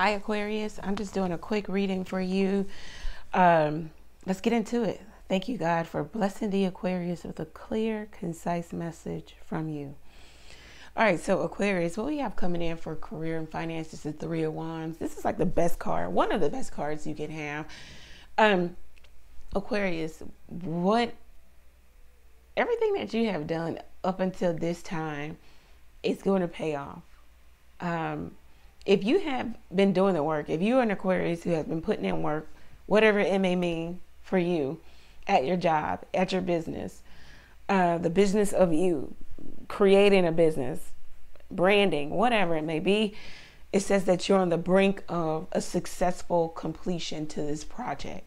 Hi, Aquarius. I'm just doing a quick reading for you. Um, let's get into it. Thank you, God, for blessing the Aquarius with a clear, concise message from you. All right, so Aquarius, what we have coming in for career and finance is the Three of Wands. This is like the best card, one of the best cards you can have. Um, Aquarius, what everything that you have done up until this time is going to pay off. Um, if you have been doing the work, if you're an Aquarius who has been putting in work, whatever it may mean for you at your job, at your business, uh, the business of you, creating a business, branding, whatever it may be, it says that you're on the brink of a successful completion to this project.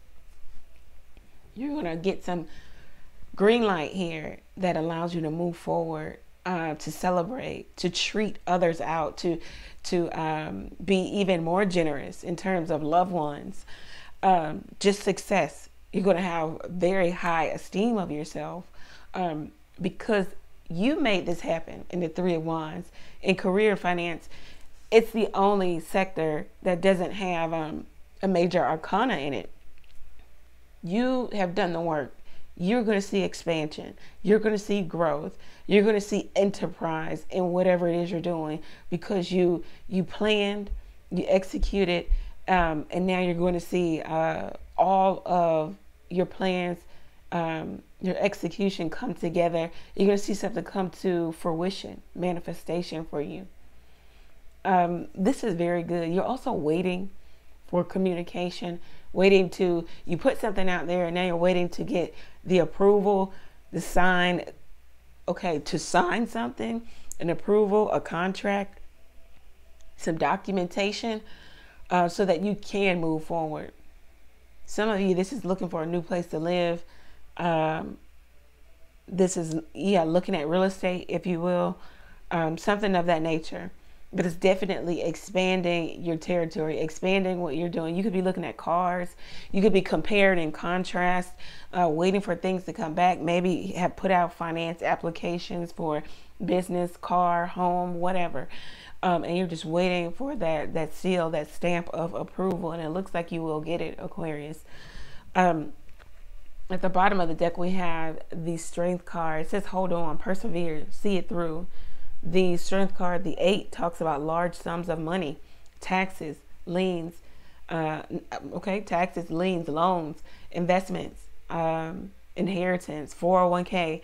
You're going to get some green light here that allows you to move forward uh, to celebrate, to treat others out, to to um, be even more generous in terms of loved ones, um, just success. You're going to have very high esteem of yourself um, because you made this happen in the Three of Wands. In career finance, it's the only sector that doesn't have um, a major arcana in it. You have done the work you're going to see expansion. You're going to see growth. You're going to see enterprise in whatever it is you're doing because you you planned, you executed, um, and now you're going to see uh, all of your plans, um, your execution come together. You're going to see something come to fruition, manifestation for you. Um, this is very good. You're also waiting for communication, waiting to you put something out there, and now you're waiting to get the approval, the sign, okay, to sign something, an approval, a contract, some documentation, uh, so that you can move forward. Some of you, this is looking for a new place to live. Um, this is, yeah, looking at real estate, if you will, um, something of that nature but it's definitely expanding your territory, expanding what you're doing. You could be looking at cars, you could be comparing and contrast, uh, waiting for things to come back. Maybe have put out finance applications for business, car, home, whatever. Um, and you're just waiting for that that seal, that stamp of approval, and it looks like you will get it, Aquarius. Um, at the bottom of the deck, we have the Strength card. It says, "Hold on, persevere, see it through." The strength card, the eight, talks about large sums of money, taxes, liens, uh, okay, taxes, liens, loans, investments, um, inheritance, 401k,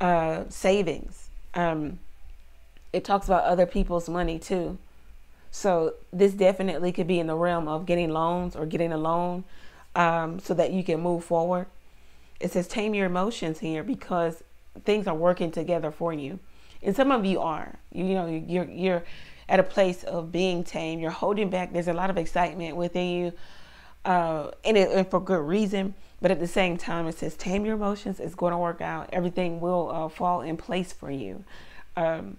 uh, savings. Um, it talks about other people's money too. So this definitely could be in the realm of getting loans or getting a loan um, so that you can move forward. It says tame your emotions here because things are working together for you and some of you are. You, know, you're you're at a place of being tame. You're holding back. There's a lot of excitement within you, uh, and, it, and for good reason. But at the same time, it says tame your emotions. It's going to work out. Everything will uh, fall in place for you. Um,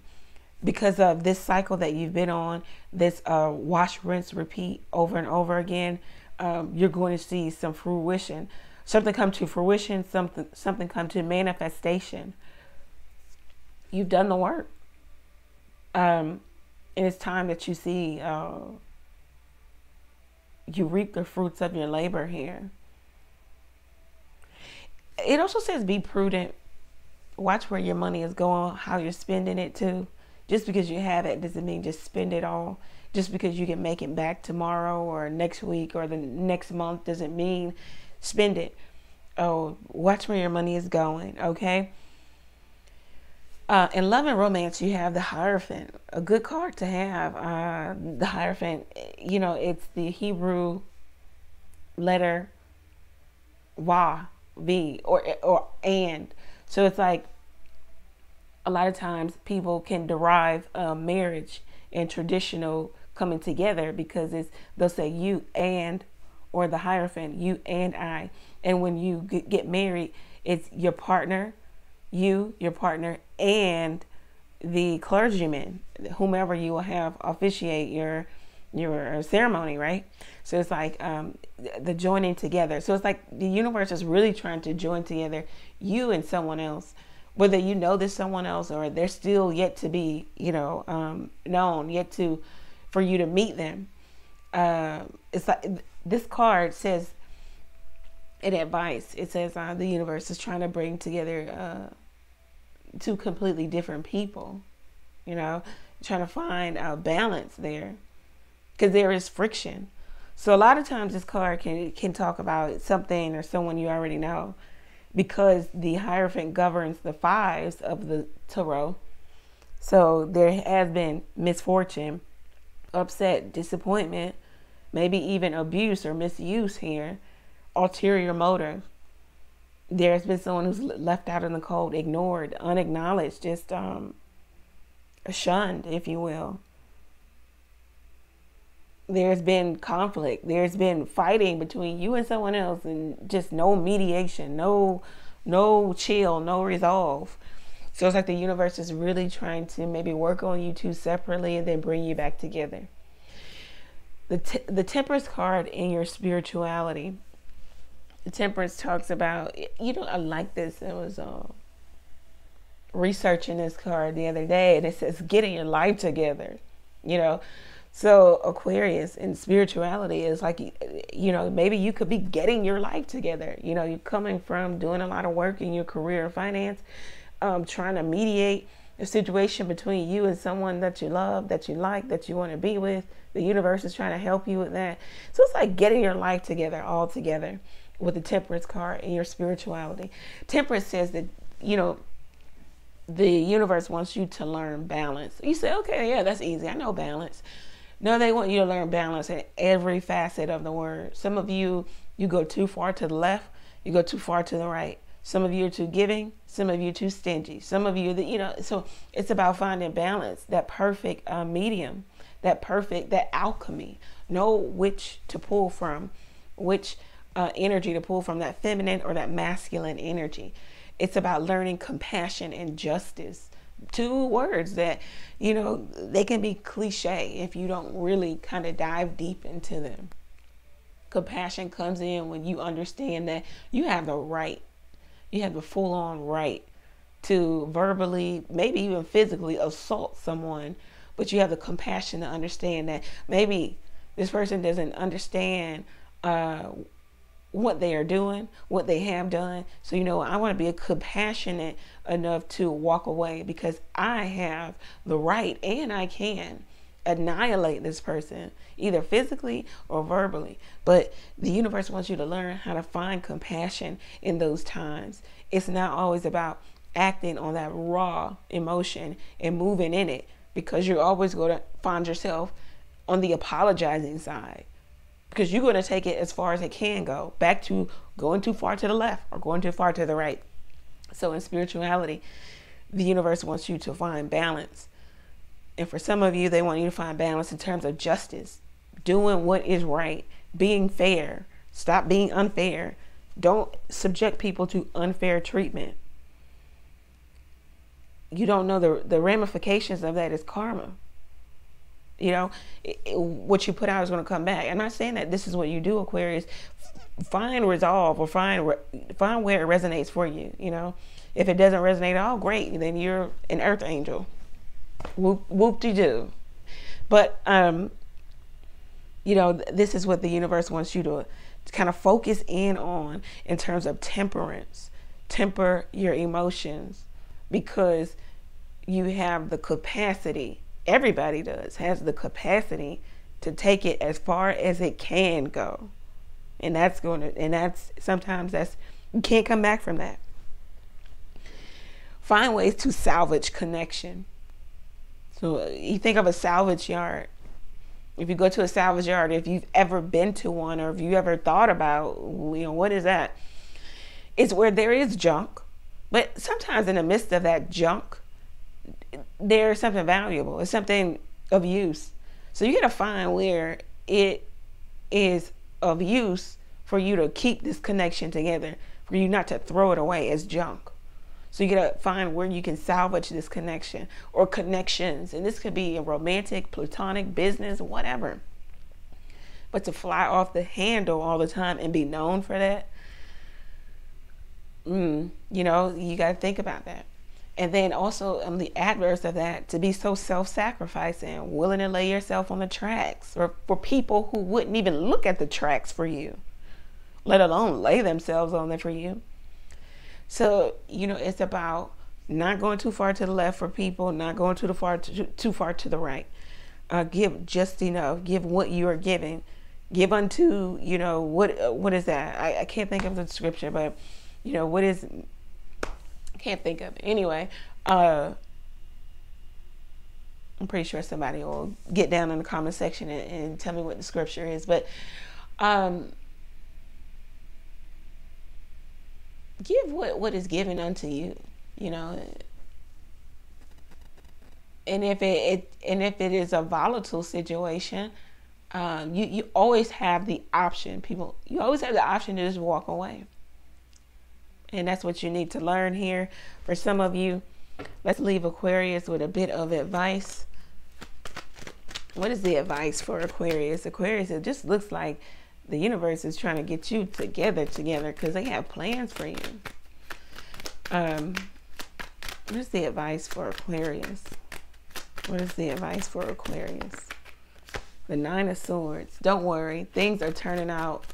because of this cycle that you've been on, this uh, wash, rinse, repeat over and over again, um, you're going to see some fruition, something come to fruition, something something come to manifestation you've done the work. Um, and it's time that you see uh, you reap the fruits of your labor here. It also says be prudent. Watch where your money is going, how you're spending it too. Just because you have it doesn't mean just spend it all. Just because you can make it back tomorrow or next week or the next month doesn't mean spend it. Oh, watch where your money is going, okay? Uh, in love and romance, you have the Hierophant, a good card to have. Uh, the Hierophant, you know, it's the Hebrew letter Wa, V, or, or and. So it's like a lot of times people can derive marriage and traditional coming together because it's they'll say you and or the Hierophant, you and I. And when you get married, it's your partner you, your partner, and the clergyman, whomever you will have officiate your your ceremony, right? So it's like um, the joining together. So it's like the universe is really trying to join together you and someone else, whether you know this someone else or they're still yet to be, you know, um, known, yet to for you to meet them. uh, it's like this card says an advice. It says uh, the universe is trying to bring together uh, two completely different people. You know, trying to find a balance there because there is friction. So a lot of times this card can can talk about something or someone you already know because the Hierophant governs the fives of the tarot. So there has been misfortune, upset, disappointment, maybe even abuse or misuse here, ulterior motive. There's been someone who's left out in the cold, ignored, unacknowledged, just um, shunned, if you will. There's been conflict. There's been fighting between you and someone else and just no mediation no no chill no resolve. So it's like the universe is really trying to maybe work on you two separately and then bring you back together. The, the temperance card in your spirituality temperance talks about you know i like this it was uh, researching this card the other day and it says getting your life together you know so Aquarius in spirituality is like, you know, maybe you could be getting your life together. You know, you're coming from doing a lot of work in your career and finance, um, trying to mediate a situation between you and someone that you love, that you like, that you want to be with. The universe is trying to help you with that. So it's like getting your life together all together with the temperance card and your spirituality. Temperance says that, you know, the universe wants you to learn balance. You say, okay, yeah, that's easy. I know balance. No, they want you to learn balance in every facet of the word. Some of you, you go too far to the left, you go too far to the right. Some of you are too giving, some of you too stingy. Some of you, that you know, so it's about finding balance, that perfect uh, medium, that perfect, that alchemy. Know which to pull from, which uh, energy to pull from, that feminine or that masculine energy. It's about learning compassion and justice two words that you know they can be cliche if you don't really kind of dive deep into them compassion comes in when you understand that you have the right you have the full on right to verbally maybe even physically assault someone but you have the compassion to understand that maybe this person doesn't understand uh, what they are doing, what they have done. So, you know, I want to be compassionate enough to walk away because I have the right and I can annihilate this person, either physically or verbally. But the universe wants you to learn how to find compassion in those times. It's not always about acting on that raw emotion and moving in it because you're always going to find yourself on the apologizing side because you're going to take it as far as it can go. Back to going too far to the left or going too far to the right. So in spirituality the universe wants you to find balance. And for some of you they want you to find balance in terms of justice doing what is right being fair. Stop being unfair. Don't subject people to unfair treatment. You don't know the the ramifications of that is karma you know, what you put out is going to come back. I'm not saying that this is what you do, Aquarius. Find resolve or find find where it resonates for you. You know, if it doesn't resonate at all, great. Then you're an earth angel. Whoop whoop de doo. But um, you know, this is what the universe wants you to kind of focus in on in terms of temperance. Temper your emotions because you have the capacity everybody does, has the capacity to take it as far as it can go. And that's going to, and that's sometimes that's, you can't come back from that. Find ways to salvage connection. So uh, you think of a salvage yard. If you go to a salvage yard, if you've ever been to one or if you ever thought about, you know, what is that? It's where there is junk, but sometimes in the midst of that junk, there's something valuable. It's something of use. So you got to find where it is of use for you to keep this connection together, for you not to throw it away as junk. So you got to find where you can salvage this connection or connections. And this could be a romantic, platonic, business, whatever. But to fly off the handle all the time and be known for that, mm, you know, you got to think about that. And then also um, the adverse of that, to be so self-sacrificing, willing to lay yourself on the tracks, or for people who wouldn't even look at the tracks for you, let alone lay themselves on them for you. So you know, it's about not going too far to the left for people, not going too far to, too far to the right. Uh, give just enough. Give what you are giving. Give unto you know what uh, what is that? I, I can't think of the scripture, but you know what is can't think of it. Anyway, uh, I'm pretty sure somebody will get down in the comment section and, and tell me what the scripture is. But um, give what, what is given unto you, you know. And if it, it and if it is a volatile situation, um, you you always have the option. People, you always have the option to just walk away. And that's what you need to learn here. For some of you, let's leave Aquarius with a bit of advice. What is the advice for Aquarius? Aquarius, it just looks like the universe is trying to get you together together because they have plans for you. Um, what is the advice for Aquarius? What is the advice for Aquarius? The Nine of Swords. Don't worry, things are turning out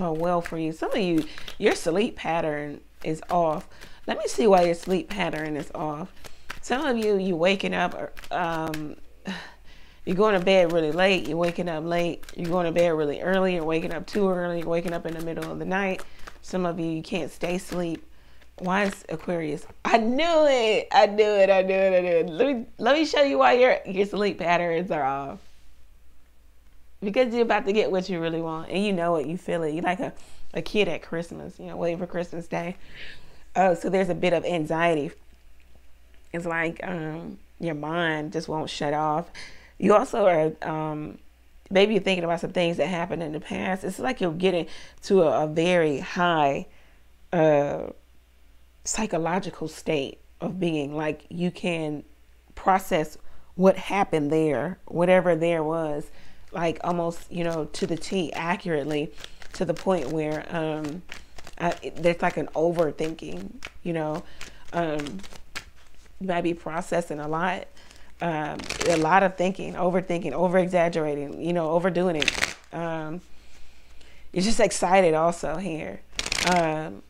uh, well for you. Some of you, your sleep pattern is off. Let me see why your sleep pattern is off. Some of you, you waking up, um, you're going to bed really late, you're waking up late, you're going to bed really early, you're waking up too early, you're waking up in the middle of the night. Some of you, you can't stay asleep. Why is Aquarius? I knew it. I knew it. I knew it. I knew it. Let me let me show you why your your sleep patterns are off because you're about to get what you really want and you know it you feel it you're like a, a kid at christmas you know waiting for christmas day. Oh so there's a bit of anxiety. It's like um, your mind just won't shut off. You also are um, maybe you're thinking about some things that happened in the past. It's like you're getting to a, a very high uh, psychological state of being like you can process what happened there whatever there was like almost you know to the T accurately to the point where um, I, there's like an overthinking you know? Um, you might be processing a lot um, a lot of thinking overthinking over exaggerating you know overdoing it. Um, you're just excited also here. Um,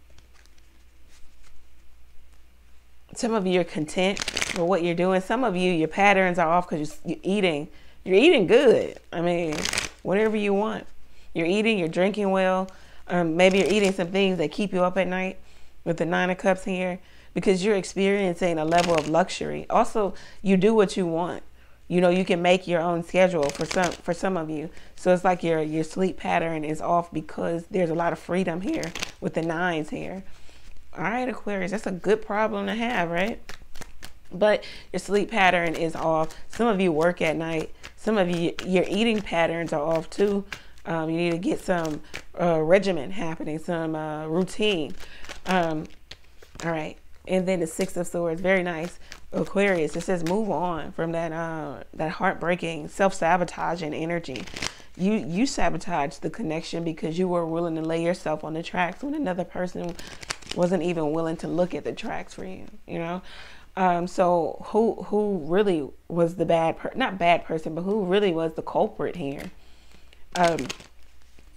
some of you are content with what you're doing. Some of you your patterns are off because you're, you're eating. You're eating good. I mean, whatever you want. You're eating, you're drinking well. Um, maybe you're eating some things that keep you up at night with the Nine of Cups here because you're experiencing a level of luxury. Also, you do what you want. You know, you can make your own schedule for some for some of you. So it's like your your sleep pattern is off because there's a lot of freedom here with the nines here. All right, Aquarius, that's a good problem to have, right? but your sleep pattern is off. Some of you work at night. Some of you, your eating patterns are off too. Um, you need to get some uh, regimen happening, some uh, routine. Um, all right. And then the Six of Swords, very nice. Aquarius, it says move on from that uh, that heartbreaking, self-sabotaging energy. You you sabotage the connection because you were willing to lay yourself on the tracks when another person wasn't even willing to look at the tracks for you. You know, um, so who who really was the bad per- not bad person, but who really was the culprit here? Um,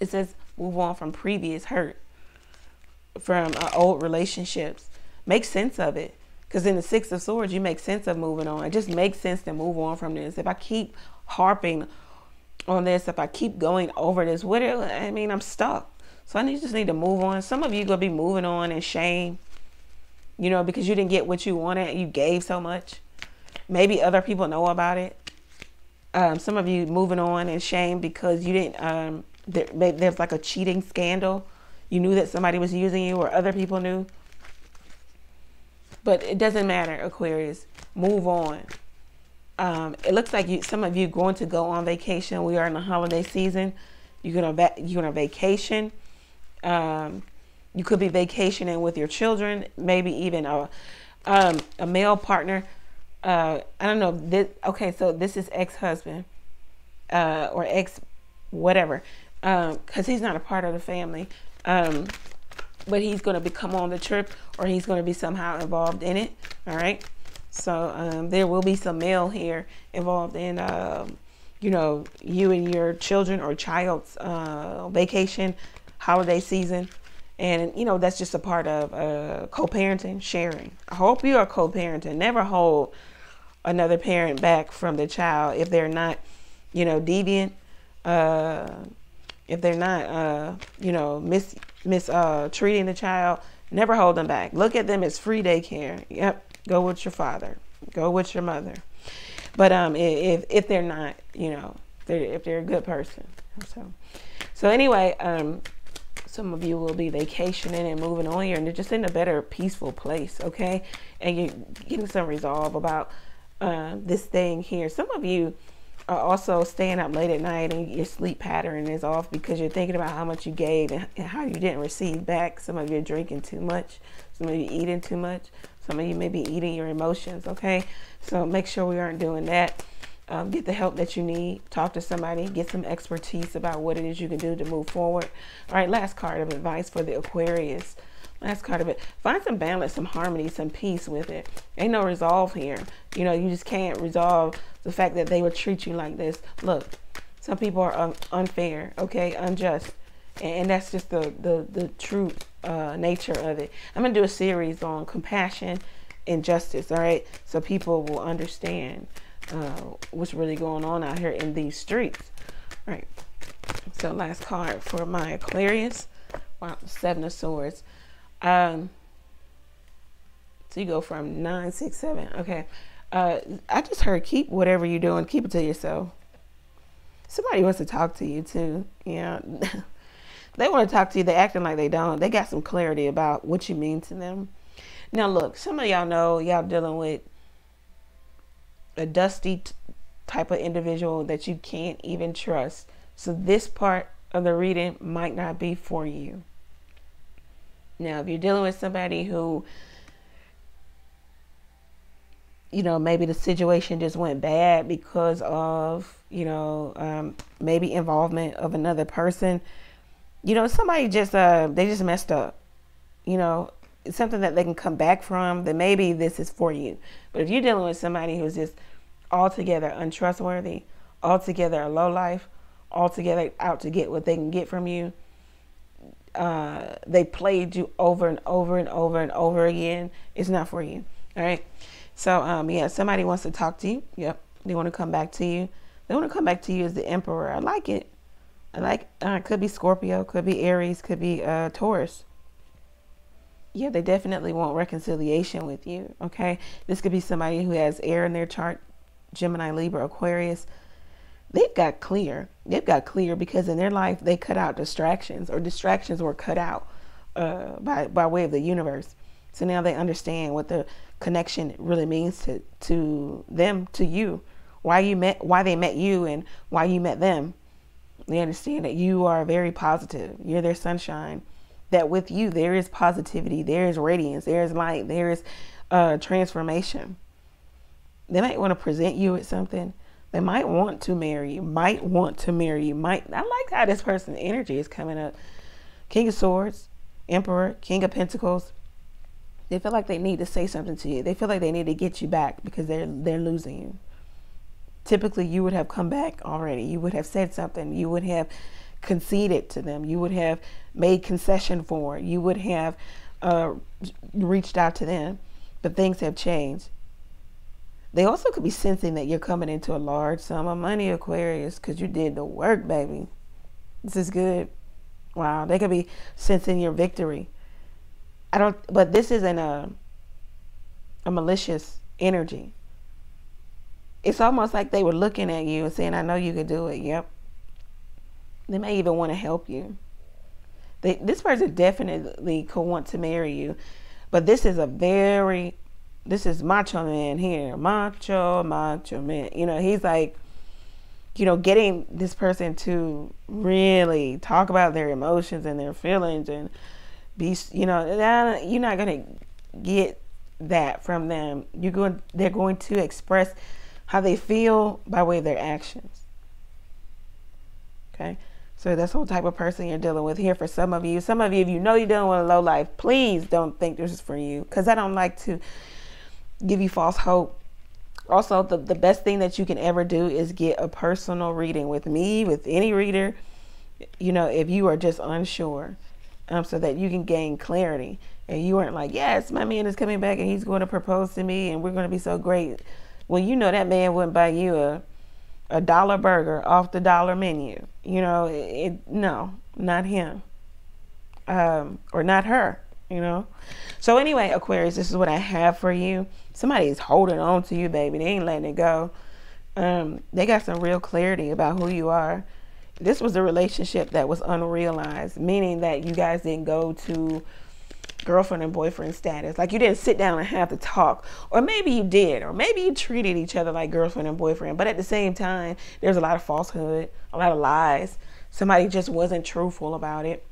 it says move on from previous hurt, from uh, old relationships. Make sense of it, because in the Six of Swords, you make sense of moving on. It just makes sense to move on from this. If I keep harping on this, if I keep going over this, what I mean, I'm stuck. So I just need to move on. Some of you gonna be moving on in shame you know, because you didn't get what you wanted, you gave so much. Maybe other people know about it. Um, some of you moving on in shame because you didn't. Um, there, there's like a cheating scandal. You knew that somebody was using you, or other people knew. But it doesn't matter, Aquarius. Move on. Um, it looks like you, some of you going to go on vacation. We are in the holiday season. You're gonna va- you're gonna vacation. Um, you could be vacationing with your children, maybe even a um, a male partner. Uh, I don't know. This, okay, so this is ex-husband uh, or ex whatever, because um, he's not a part of the family. Um, but he's going to become on the trip or he's going to be somehow involved in it. All right. So um, there will be some male here involved in, uh, you know, you and your children or child's uh, vacation, holiday season. And, you know, that's just a part of uh, co parenting, sharing. I hope you are co parenting. Never hold another parent back from the child if they're not, you know, deviant, uh, if they're not, uh, you know, mis mis uh, treating the child. Never hold them back. Look at them as free daycare. Yep, go with your father, go with your mother. But um, if if they're not, you know, they're, if they're a good person. So, so anyway, um, some of you will be vacationing and moving on here, and they're just in a better, peaceful place. Okay, and you're getting some resolve about uh, this thing here. Some of you are also staying up late at night and your sleep pattern is off because you're thinking about how much you gave and how you didn't receive back. Some of you are drinking too much. Some of you eating too much. Some of you may be eating your emotions. Okay, so make sure we aren't doing that. Um, get the help that you need. Talk to somebody. Get some expertise about what it is you can do to move forward. All right, last card of advice for the Aquarius. Last card of it. Find some balance, some harmony, some peace with it. Ain't no resolve here. You know, you just can't resolve the fact that they would treat you like this. Look, some people are un unfair, okay, unjust. And, and that's just the, the, the true uh, nature of it. I'm going to do a series on compassion and justice, all right? So people will understand uh, what's really going on out here in these streets. All right. So last card for my Aquarius. Wow, Seven of Swords. Um, so you go from nine, six, seven. Okay. Uh, I just heard keep whatever you're doing, keep it to yourself. Somebody wants to talk to you too. Yeah. they want to talk to you. They're acting like they don't. They got some clarity about what you mean to them. Now, look, some of y'all know y'all dealing with a dusty type of individual that you can't even trust. So, this part of the reading might not be for you. Now, if you're dealing with somebody who, you know, maybe the situation just went bad because of, you know, um, maybe involvement of another person, you know, somebody just, uh, they just messed up, you know, it's something that they can come back from, then maybe this is for you. But if you're dealing with somebody who's just altogether untrustworthy, altogether a low life, altogether out to get what they can get from you, uh, they played you over and over and over and over again, it's not for you. All right. So, um, yeah, somebody wants to talk to you. Yep. They want to come back to you. They want to come back to you as the emperor. I like it. I like, uh, could be Scorpio, could be Aries, could be uh, Taurus. Yeah, they definitely want reconciliation with you. Okay. This could be somebody who has air in their chart Gemini, Libra, Aquarius they've got clear. They've got clear because in their life they cut out distractions or distractions were cut out uh, by by way of the universe. So now they understand what the connection really means to to them, to you, why you met, why they met you, and why you met them. They understand that you are very positive. You're their sunshine. That with you there is positivity, there is radiance, there is light, there is uh, transformation. They might want to present you with something they might want to marry you, might want to marry you, might. I like how this person's energy is coming up. King of Swords, Emperor, King of Pentacles. They feel like they need to say something to you. They feel like they need to get you back because they're they're losing you. Typically, you would have come back already. You would have said something. You would have conceded to them. You would have made concession for. You would have uh, reached out to them. But things have changed. They also could be sensing that you're coming into a large sum of money, Aquarius, because you did the work, baby. This is good. Wow. They could be sensing your victory. I don't, but this isn't a, uh, a malicious energy. It's almost like they were looking at you and saying, I know you could do it. Yep. They may even want to help you. They, this person definitely could want to marry you, but this is a very this is macho man here macho macho man you know he's like you know getting this person to really talk about their emotions and their feelings and be you know you're not gonna get that from them you're going they're going to express how they feel by way of their actions okay So that's what type of person you're dealing with here for some of you. Some of you, if you know you're dealing with a low life, please don't think this is for you. Because I don't like to give you false hope. Also, the, the best thing that you can ever do is get a personal reading with me, with any reader, you know, if you are just unsure, um, so that you can gain clarity. And you aren't like, yes, my man is coming back and he's going to propose to me and we're going to be so great. Well, you know that man wouldn't buy you a a dollar burger off the dollar menu. You know, it, it no, not him. Um, or not her, you know. So anyway, Aquarius, this is what I have for you. Somebody is holding on to you, baby. They ain't letting it go. Um, they got some real clarity about who you are. This was a relationship that was unrealized, meaning that you guys didn't go to girlfriend and boyfriend status. Like you didn't sit down and have to talk. Or maybe you did, or maybe you treated each other like girlfriend and boyfriend. But at the same time, there's a lot of falsehood, a lot of lies. Somebody just wasn't truthful about it.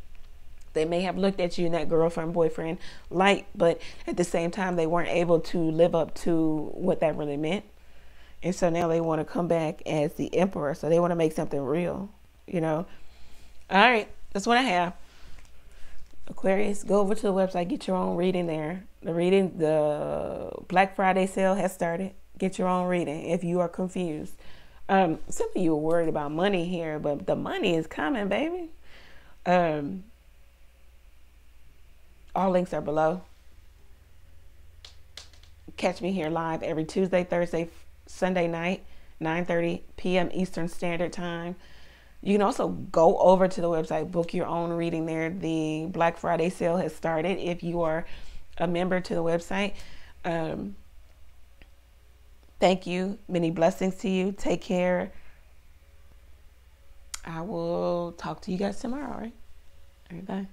They may have looked at you in that girlfriend boyfriend light, but at the same time, they weren't able to live up to what that really meant. And so now they want to come back as the emperor. So they want to make something real, you know. All right, that's what I have. Aquarius, go over to the website, get your own reading there. The reading, the Black Friday sale has started. Get your own reading if you are confused. Um, some of you are worried about money here, but the money is coming, baby. Um, all links are below. Catch me here live every Tuesday, Thursday, Sunday night, 9:30 p.m. Eastern Standard Time. You can also go over to the website, book your own reading there. The Black Friday sale has started if you are a member to the website. Um, thank you. Many blessings to you. Take care. I will talk to you guys tomorrow, all right? All right, bye.